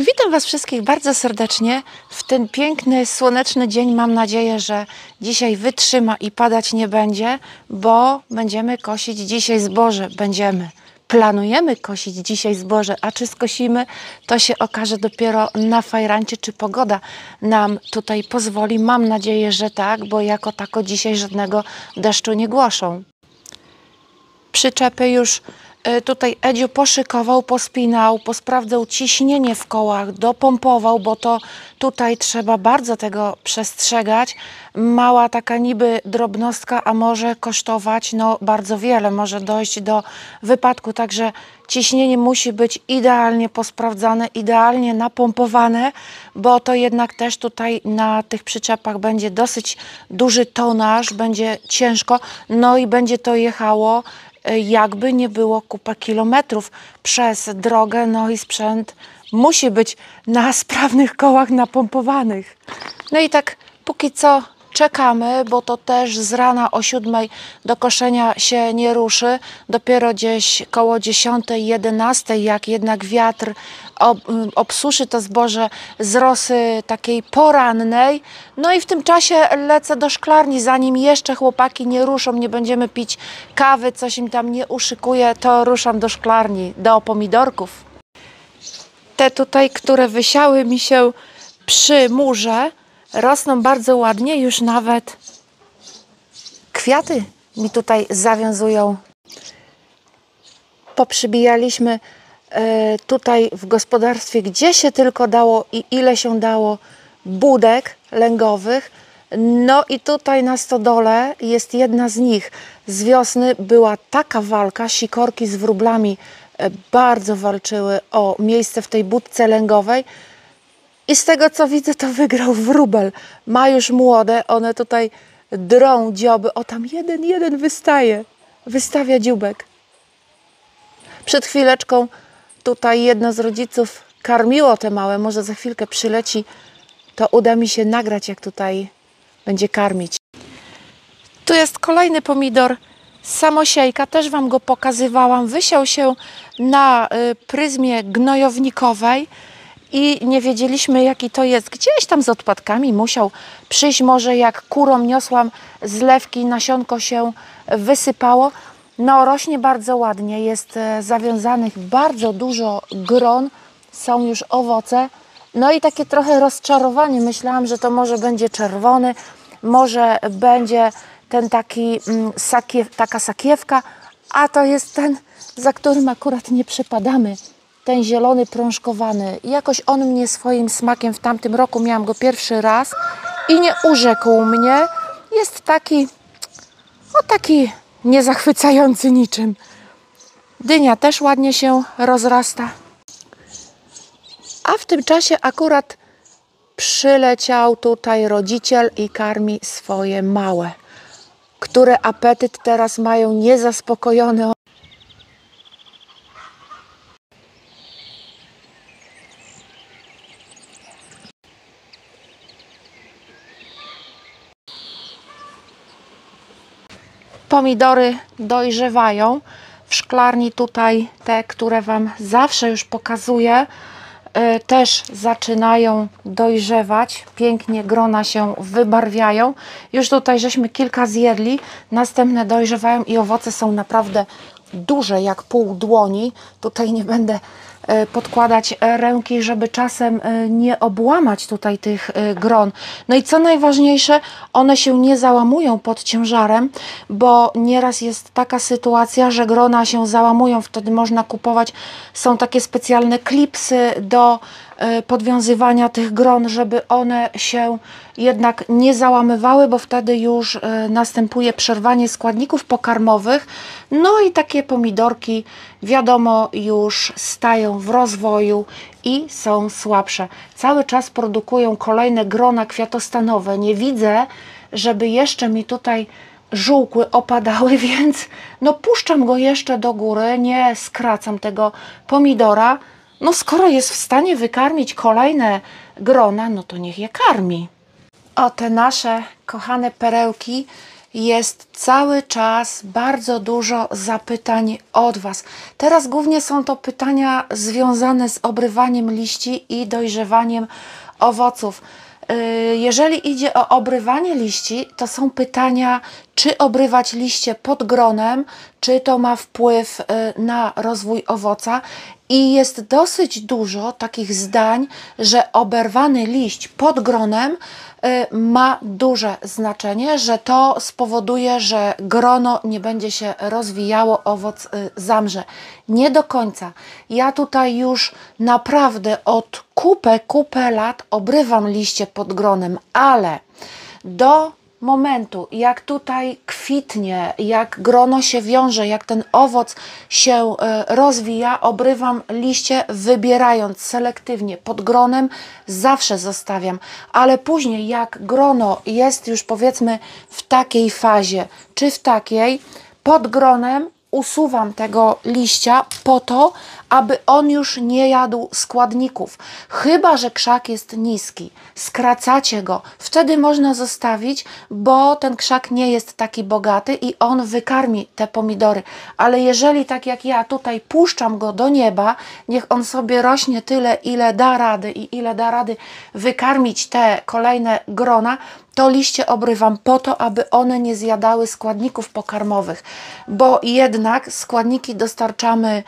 Witam Was wszystkich bardzo serdecznie w ten piękny, słoneczny dzień. Mam nadzieję, że dzisiaj wytrzyma i padać nie będzie, bo będziemy kosić dzisiaj zboże. Będziemy. Planujemy kosić dzisiaj zboże, a czy skosimy, to się okaże dopiero na fajrancie, czy pogoda nam tutaj pozwoli. Mam nadzieję, że tak, bo jako tako dzisiaj żadnego deszczu nie głoszą. Przyczepy już tutaj Edziu poszykował, pospinał, posprawdzał ciśnienie w kołach, dopompował, bo to tutaj trzeba bardzo tego przestrzegać. Mała taka niby drobnostka, a może kosztować no bardzo wiele, może dojść do wypadku, także ciśnienie musi być idealnie posprawdzane, idealnie napompowane, bo to jednak też tutaj na tych przyczepach będzie dosyć duży tonaż, będzie ciężko, no i będzie to jechało jakby nie było kupa kilometrów przez drogę, no i sprzęt musi być na sprawnych kołach napompowanych. No i tak póki co czekamy, bo to też z rana o 7 do koszenia się nie ruszy. Dopiero gdzieś koło 10, 11, jak jednak wiatr obsuszy to zboże z rosy takiej porannej. No i w tym czasie lecę do szklarni, zanim jeszcze chłopaki nie ruszą, nie będziemy pić kawy, coś im tam nie uszykuje, to ruszam do szklarni, do pomidorków. Te tutaj, które wysiały mi się przy murze, rosną bardzo ładnie, już nawet kwiaty mi tutaj zawiązują. Poprzybijaliśmy e, tutaj w gospodarstwie, gdzie się tylko dało i ile się dało budek lęgowych. No i tutaj na stodole jest jedna z nich. Z wiosny była taka walka, sikorki z wróblami e, bardzo walczyły o miejsce w tej budce lęgowej. I z tego co widzę, to wygrał wróbel. Ma już młode, one tutaj drą dzioby. O, tam jeden, jeden wystaje. Wystawia dziubek. Przed chwileczką tutaj jedno z rodziców karmiło te małe. Może za chwilkę przyleci, to uda mi się nagrać, jak tutaj będzie karmić. Tu jest kolejny pomidor samosiejka. Też Wam go pokazywałam. Wysiał się na y, pryzmie gnojownikowej i nie wiedzieliśmy jaki to jest. Gdzieś tam z odpadkami musiał przyjść, może jak kurą niosłam zlewki, nasionko się wysypało. No rośnie bardzo ładnie, jest e, zawiązanych bardzo dużo gron, są już owoce. No i takie trochę rozczarowanie, myślałam, że to może będzie czerwony, może będzie ten taki mm, sakiew, taka sakiewka, a to jest ten, za którym akurat nie przepadamy ten zielony prążkowany. Jakoś on mnie swoim smakiem w tamtym roku miałam go pierwszy raz i nie urzekł mnie. Jest taki, o taki niezachwycający niczym. Dynia też ładnie się rozrasta. A w tym czasie akurat przyleciał tutaj rodziciel i karmi swoje małe, które apetyt teraz mają niezaspokojony. Pomidory dojrzewają. W szklarni tutaj te, które Wam zawsze już pokazuję, y, też zaczynają dojrzewać. Pięknie grona się wybarwiają. Już tutaj żeśmy kilka zjedli. Następne dojrzewają i owoce są naprawdę duże, jak pół dłoni. Tutaj nie będę podkładać ręki, żeby czasem e, nie obłamać tutaj tych e, gron. No i co najważniejsze, one się nie załamują pod ciężarem, bo nieraz jest taka sytuacja, że grona się załamują, wtedy można kupować, są takie specjalne klipsy do podwiązywania tych gron, żeby one się jednak nie załamywały, bo wtedy już następuje przerwanie składników pokarmowych. No i takie pomidorki wiadomo już stają w rozwoju i są słabsze. Cały czas produkują kolejne grona kwiatostanowe. Nie widzę, żeby jeszcze mi tutaj żółkły opadały, więc no puszczam go jeszcze do góry, nie skracam tego pomidora. No skoro jest w stanie wykarmić kolejne grona, no to niech je karmi. O, te nasze kochane perełki jest cały czas bardzo dużo zapytań od Was. Teraz głównie są to pytania związane z obrywaniem liści i dojrzewaniem owoców. Y, jeżeli idzie o obrywanie liści, to są pytania, czy obrywać liście pod gronem, czy to ma wpływ y, na rozwój owoca. I jest dosyć dużo takich zdań, że oberwany liść pod gronem ma duże znaczenie, że to spowoduje, że grono nie będzie się rozwijało, owoc zamrze. Nie do końca. Ja tutaj już naprawdę od kupę, kupę lat obrywam liście pod gronem, ale do momentu, jak tutaj kwitnie, jak grono się wiąże, jak ten owoc się e, rozwija, obrywam liście, wybierając selektywnie. Pod gronem, zawsze zostawiam, ale później, jak grono jest już powiedzmy w takiej fazie, czy w takiej, pod gronem usuwam tego liścia po to, aby on już nie jadł składników. Chyba, że krzak jest niski, skracacie go, wtedy można zostawić, bo ten krzak nie jest taki bogaty i on wykarmi te pomidory. Ale jeżeli tak jak ja tutaj puszczam go do nieba, niech on sobie rośnie tyle, ile da rady i ile da rady wykarmić te kolejne grona, to liście obrywam po to, aby one nie zjadały składników pokarmowych, bo jednak składniki dostarczamy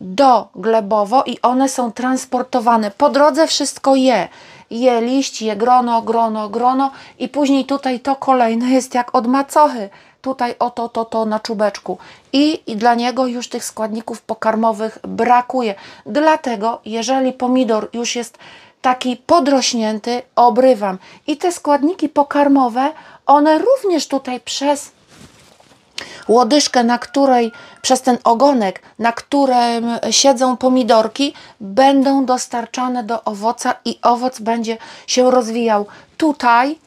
do glebowo i one są transportowane. Po drodze wszystko je. Je liść, je grono, grono, grono i później tutaj to kolejne jest jak od macochy. Tutaj oto, to, to na czubeczku. I, I dla niego już tych składników pokarmowych brakuje. Dlatego, jeżeli pomidor już jest taki podrośnięty, obrywam. I te składniki pokarmowe, one również tutaj przez łodyżkę, na której, przez ten ogonek, na którym siedzą pomidorki, będą dostarczane do owoca i owoc będzie się rozwijał. Tutaj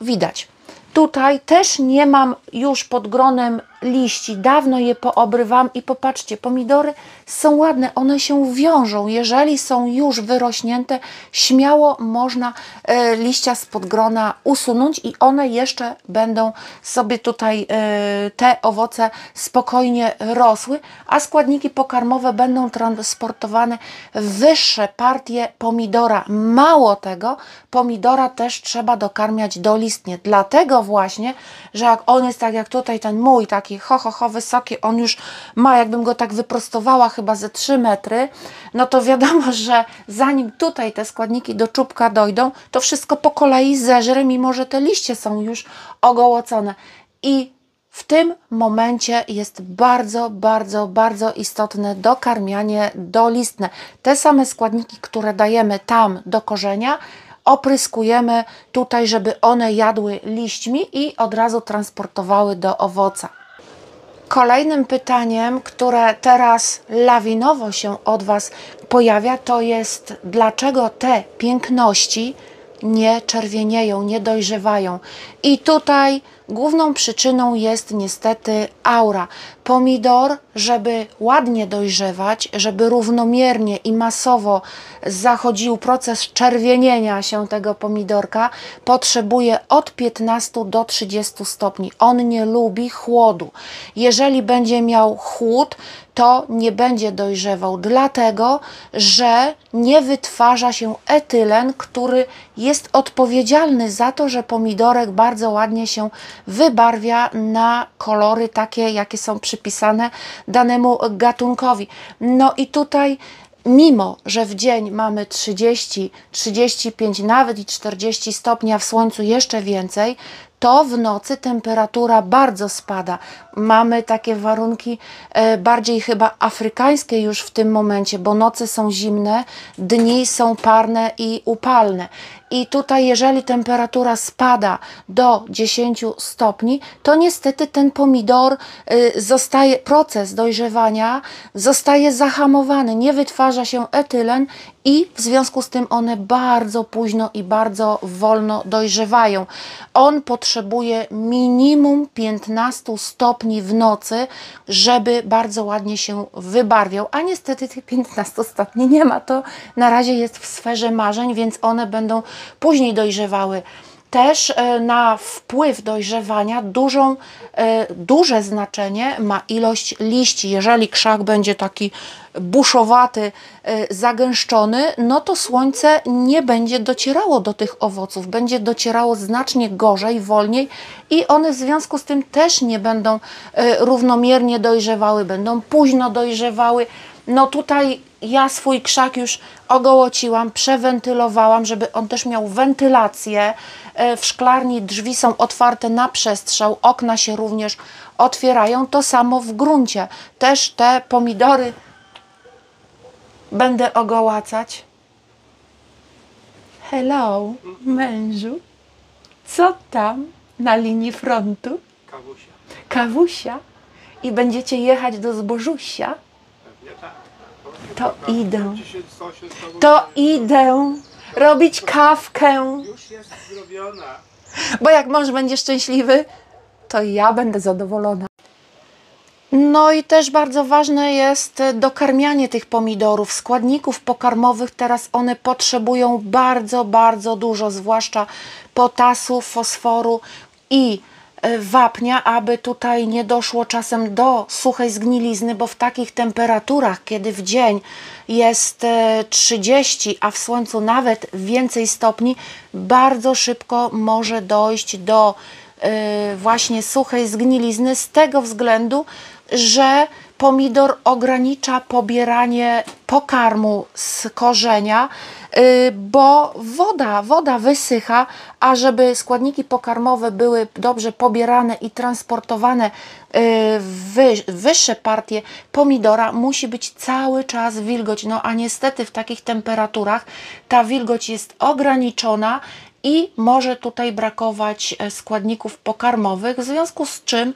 widać. Tutaj też nie mam już pod gronem liści, dawno je poobrywam i popatrzcie, pomidory są ładne, one się wiążą. Jeżeli są już wyrośnięte, śmiało można e, liścia spod grona usunąć i one jeszcze będą sobie tutaj e, te owoce spokojnie rosły, a składniki pokarmowe będą transportowane w wyższe partie pomidora. Mało tego, pomidora też trzeba dokarmiać dolistnie, dlatego właśnie, że jak on jest tak jak tutaj ten mój, taki ho, ho, ho wysoki, on już ma, jakbym go tak wyprostowała chyba ze 3 metry, no to wiadomo, że zanim tutaj te składniki do czubka dojdą, to wszystko po kolei zeżre, mimo że te liście są już ogołocone. I w tym momencie jest bardzo, bardzo, bardzo istotne dokarmianie dolistne. Te same składniki, które dajemy tam do korzenia, opryskujemy tutaj, żeby one jadły liśćmi i od razu transportowały do owoca. Kolejnym pytaniem, które teraz lawinowo się od Was pojawia, to jest dlaczego te piękności nie czerwienieją, nie dojrzewają. I tutaj główną przyczyną jest niestety aura. Pomidor, żeby ładnie dojrzewać, żeby równomiernie i masowo zachodził proces czerwienienia się tego pomidorka, potrzebuje od 15 do 30 stopni. On nie lubi chłodu. Jeżeli będzie miał chłód, to nie będzie dojrzewał, dlatego że nie wytwarza się etylen, który jest odpowiedzialny za to, że pomidorek bardzo ładnie się wybarwia na kolory takie, jakie są przypisane danemu gatunkowi. No i tutaj mimo że w dzień mamy 30, 35, nawet i 40 stopni, a w słońcu jeszcze więcej, to w nocy temperatura bardzo spada. Mamy takie warunki e, bardziej chyba afrykańskie już w tym momencie, bo noce są zimne, dni są parne i upalne. I tutaj, jeżeli temperatura spada do 10 stopni, to niestety ten pomidor y, zostaje, proces dojrzewania zostaje zahamowany, nie wytwarza się etylen i w związku z tym one bardzo późno i bardzo wolno dojrzewają. On potrzebuje minimum 15 stopni w nocy, żeby bardzo ładnie się wybarwiał, a niestety tych 15 stopni nie ma. To na razie jest w sferze marzeń, więc one będą później dojrzewały. Też e, na wpływ dojrzewania dużą, e, duże znaczenie ma ilość liści. Jeżeli krzak będzie taki buszowaty, e, zagęszczony, no to słońce nie będzie docierało do tych owoców, będzie docierało znacznie gorzej, wolniej i one w związku z tym też nie będą równomiernie dojrzewały, będą późno dojrzewały. No tutaj ja swój krzak już ogołociłam, przewentylowałam, żeby on też miał wentylację. E, w szklarni drzwi są otwarte na przestrzał, okna się również otwierają. To samo w gruncie. Też te pomidory będę ogołacać. Hello, mężu. Co tam na linii frontu? Kawusia. Kawusia. I będziecie jechać do Zbożusia? Pewnie tak. To idę. To idę robić kawkę. Bo jak mąż będzie szczęśliwy, to ja będę zadowolona. No i też bardzo ważne jest dokarmianie tych pomidorów, składników pokarmowych. Teraz one potrzebują bardzo, bardzo dużo, zwłaszcza potasu, fosforu i wapnia, aby tutaj nie doszło czasem do suchej zgnilizny, bo w takich temperaturach, kiedy w dzień jest e, 30, a w słońcu nawet więcej stopni, bardzo szybko może dojść do e, właśnie suchej zgnilizny z tego względu, że pomidor ogranicza pobieranie pokarmu z korzenia, y, bo woda, woda wysycha, a żeby składniki pokarmowe były dobrze pobierane i transportowane y, w wy, wyższe partie pomidora, musi być cały czas wilgoć. No a niestety w takich temperaturach ta wilgoć jest ograniczona i może tutaj brakować e, składników pokarmowych, w związku z czym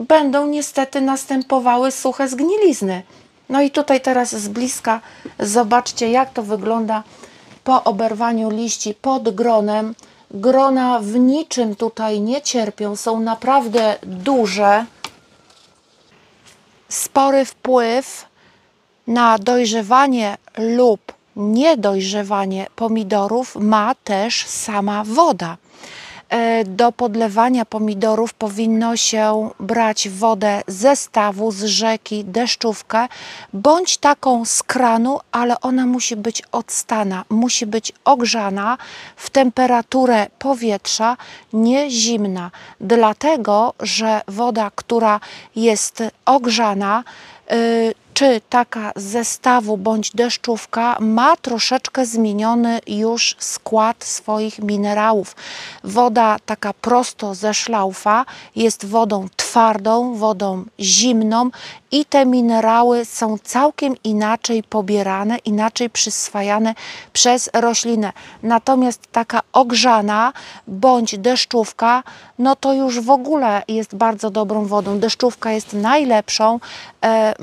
będą niestety następowały suche zgnilizny. No i tutaj teraz z bliska zobaczcie, jak to wygląda po oberwaniu liści pod gronem. Grona w niczym tutaj nie cierpią, są naprawdę duże. Spory wpływ na dojrzewanie lub niedojrzewanie pomidorów ma też sama woda. E, Do podlewania pomidorów powinno się brać wodę ze stawu, z rzeki, deszczówkę, bądź taką z kranu, ale ona musi być odstana, musi być ogrzana w temperaturę powietrza, nie zimna. Dlatego, że woda, która jest ogrzana, y, czy taka zestawu bądź deszczówka ma troszeczkę zmieniony już skład swoich minerałów. Woda taka prosto ze szlaufa jest wodą twardą, wodą zimną i te minerały są całkiem inaczej pobierane, inaczej przyswajane przez roślinę. Natomiast taka ogrzana bądź deszczówka, no to już w ogóle jest bardzo dobrą wodą. Deszczówka jest najlepszą,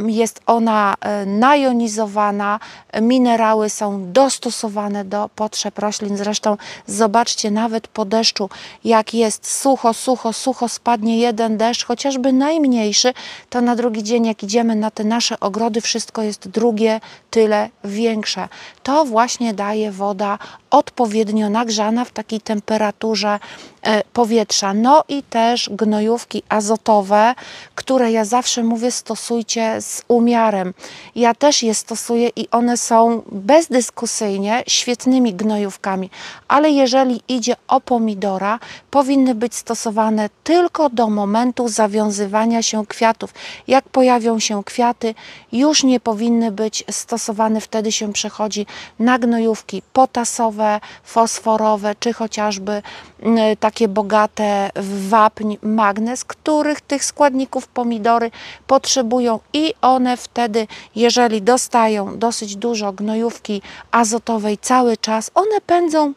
jest ona najonizowana, minerały są dostosowane do potrzeb roślin. Zresztą zobaczcie, nawet po deszczu, jak jest sucho, sucho, sucho, spadnie jeden deszcz, chociażby najmniejszy, to na drugi dzień, jak idziemy na te nasze ogrody, wszystko jest drugie tyle większe. To właśnie daje woda odpowiednio nagrzana w takiej temperaturze e, powietrza. No i też gnojówki azotowe, które ja zawsze mówię stosujcie z umiarem. Ja też je stosuję i one są bezdyskusyjnie świetnymi gnojówkami, ale jeżeli idzie o pomidora, powinny być stosowane tylko do momentu zawiązywania się kwiatów. Jak pojawią się kwiaty, już nie powinny być stosowane, wtedy się przechodzi na gnojówki potasowe, fosforowe, czy chociażby mm, takie bogate w wapń, magnez, których tych składników pomidory potrzebują i one wtedy, jeżeli dostają dosyć dużo gnojówki azotowej cały czas, one pędzą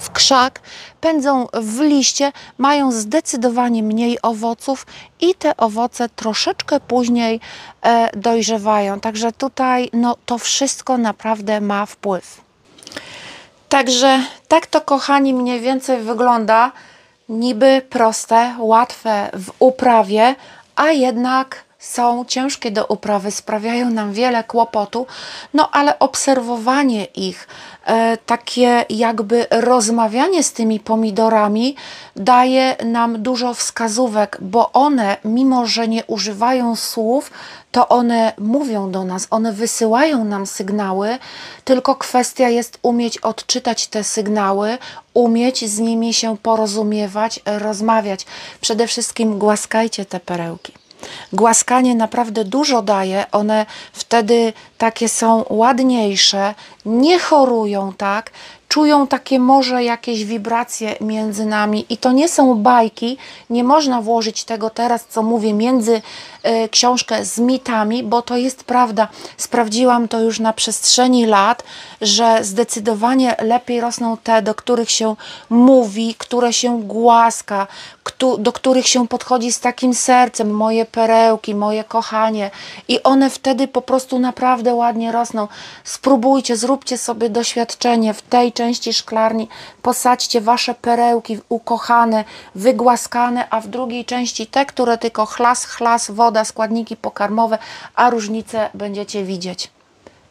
w krzak, pędzą w liście, mają zdecydowanie mniej owoców i te owoce troszeczkę później e, dojrzewają. Także tutaj no, to wszystko naprawdę ma wpływ. Także tak to, kochani, mniej więcej wygląda. Niby proste, łatwe w uprawie, a jednak są ciężkie do uprawy, sprawiają nam wiele kłopotu, no ale obserwowanie ich, e, takie jakby rozmawianie z tymi pomidorami daje nam dużo wskazówek, bo one, mimo że nie używają słów, to one mówią do nas, one wysyłają nam sygnały, tylko kwestia jest umieć odczytać te sygnały, umieć z nimi się porozumiewać, rozmawiać. Przede wszystkim głaskajcie te perełki. Głaskanie naprawdę dużo daje, one wtedy takie są ładniejsze, nie chorują tak, czują takie może jakieś wibracje między nami. I to nie są bajki, nie można włożyć tego teraz, co mówię, między y, książkę z mitami, bo to jest prawda. Sprawdziłam to już na przestrzeni lat, że zdecydowanie lepiej rosną te, do których się mówi, które się głaska, do których się podchodzi z takim sercem, moje perełki, moje kochanie i one wtedy po prostu naprawdę ładnie rosną. Spróbujcie, zróbcie sobie doświadczenie w tej części szklarni, posadźcie wasze perełki ukochane, wygłaskane, a w drugiej części te, które tylko chlas, chlas, woda, składniki pokarmowe, a różnice będziecie widzieć.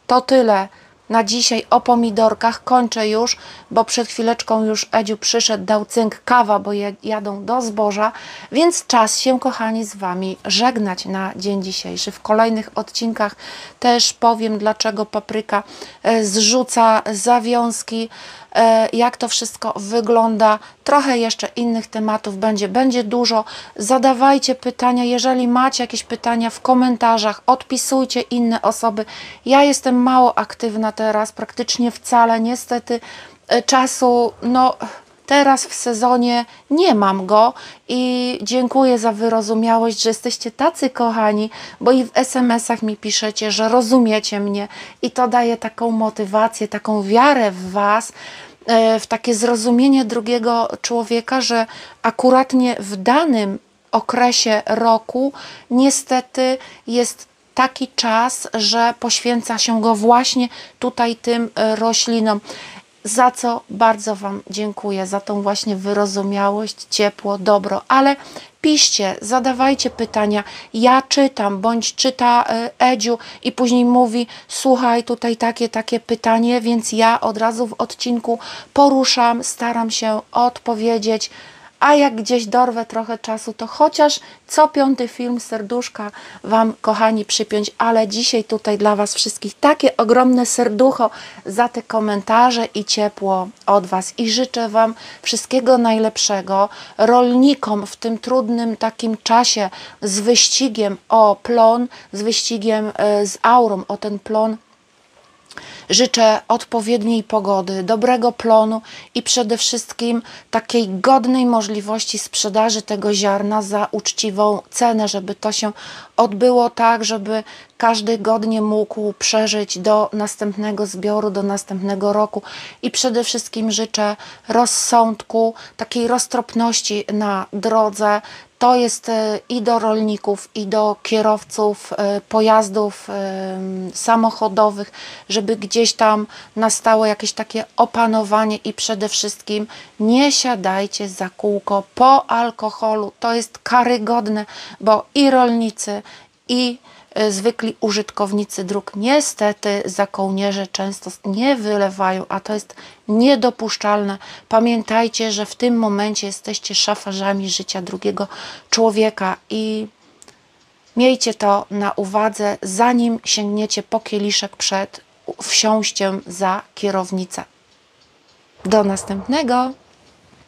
To tyle na dzisiaj o pomidorkach. Kończę już, bo przed chwileczką już Edziu przyszedł, dał cynk kawa, bo jadą do zboża, więc czas się, kochani, z Wami żegnać na dzień dzisiejszy. W kolejnych odcinkach też powiem, dlaczego papryka e, zrzuca zawiązki, jak to wszystko wygląda. Trochę jeszcze innych tematów będzie, będzie dużo. Zadawajcie pytania, jeżeli macie jakieś pytania w komentarzach, odpisujcie inne osoby. Ja jestem mało aktywna teraz, praktycznie wcale. Niestety e, czasu, no teraz w sezonie nie mam go i dziękuję za wyrozumiałość, że jesteście tacy kochani, bo i w SMS-ach mi piszecie, że rozumiecie mnie i to daje taką motywację, taką wiarę w Was, e, w takie zrozumienie drugiego człowieka, że akuratnie w danym okresie roku niestety jest taki czas, że poświęca się go właśnie tutaj tym e, roślinom za co bardzo Wam dziękuję, za tą właśnie wyrozumiałość, ciepło, dobro, ale piszcie, zadawajcie pytania. Ja czytam, bądź czyta e, Edziu i później mówi: Słuchaj, tutaj takie, takie pytanie, więc ja od razu w odcinku poruszam, staram się odpowiedzieć a jak gdzieś dorwę trochę czasu, to chociaż co piąty film serduszka Wam, kochani, przypiąć, ale dzisiaj tutaj dla Was wszystkich takie ogromne serducho za te komentarze i ciepło od Was. I życzę Wam wszystkiego najlepszego, rolnikom w tym trudnym takim czasie z wyścigiem o plon, z wyścigiem e, z aurą o ten plon Życzę odpowiedniej pogody, dobrego plonu i przede wszystkim takiej godnej możliwości sprzedaży tego ziarna za uczciwą cenę, żeby to się odbyło tak, żeby każdy godnie mógł przeżyć do następnego zbioru, do następnego roku. I przede wszystkim życzę rozsądku, takiej roztropności na drodze, to jest e, i do rolników, i do kierowców e, pojazdów e, samochodowych, żeby gdzieś tam nastało jakieś takie opanowanie i przede wszystkim nie siadajcie za kółko po alkoholu. To jest karygodne, bo i rolnicy, i zwykli użytkownicy dróg niestety za kołnierze często nie wylewają, a to jest niedopuszczalne. Pamiętajcie, że w tym momencie jesteście szafarzami życia drugiego człowieka i miejcie to na uwadze, zanim sięgniecie po kieliszek przed wsiąściem za kierownicę. Do następnego.